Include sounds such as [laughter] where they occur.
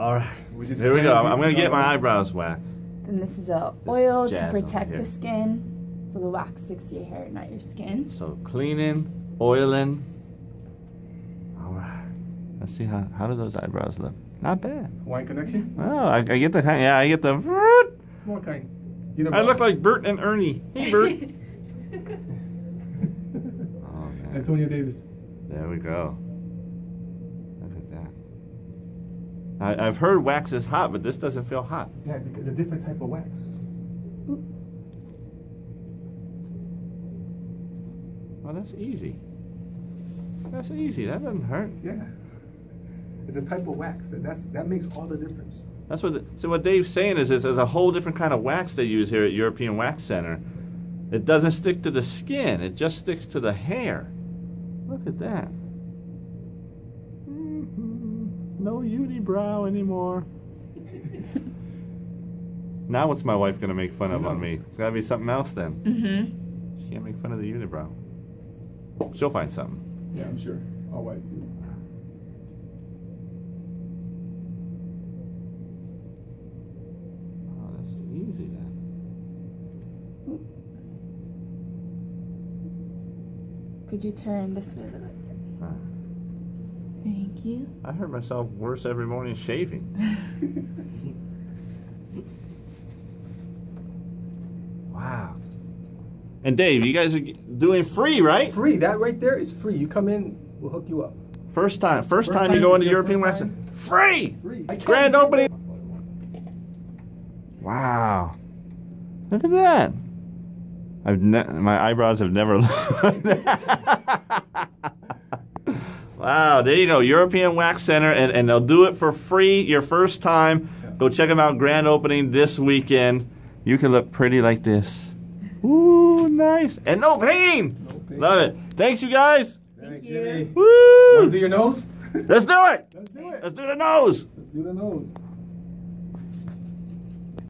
All right. we just Here we go. I'm, I'm gonna get my eyebrows waxed. Then this is a oil to protect the skin. So the wax sticks to your hair, not your skin. So cleaning, oiling. All right. Let's see how how do those eyebrows look. Not bad. Hawaiian connection. Oh, I, I get the kind. Yeah, I get the. Small kind. You know. I look like Bert and Ernie. Hey, Bert. [laughs] oh man. Antonio Davis. There we go. Look at that. I, I've heard wax is hot, but this doesn't feel hot. Yeah, because a different type of wax. Oh, that's easy. That's easy. That doesn't hurt. Yeah. It's a type of wax. and That's that makes all the difference. That's what. The, so what Dave's saying is, is there's a whole different kind of wax they use here at European Wax Center. It doesn't stick to the skin. It just sticks to the hair. Look at that. Mhm. No unibrow anymore. [laughs] now what's my wife gonna make fun of on me? It's gotta be something else then. Mm-hmm. She can't make fun of the unibrow. She'll find something. Yeah, I'm sure. All wives do. Oh, that's easy then. Could you turn this way a little bit? Huh. Thank you. I hurt myself worse every morning shaving. [laughs] wow. And Dave, you guys are doing free, right? Free. That right there is free. You come in, we'll hook you up. First time, first, First time, time you go into European waxing. Free. Free. Grand opening. Wow. Look at that. I've ne- my eyebrows have never [laughs] looked like that. Wow, there you go. European Wax Center, and, and they'll do it for free your first time. Go check them out. Grand opening this weekend. You can look pretty like this. Ooh, nice. And no pain. No pain. Love it. Thanks, you guys. Thank you. Jimmy. Woo! Want to do your nose? Let's do it. Let's do it. Let's do the nose. Let's do the nose.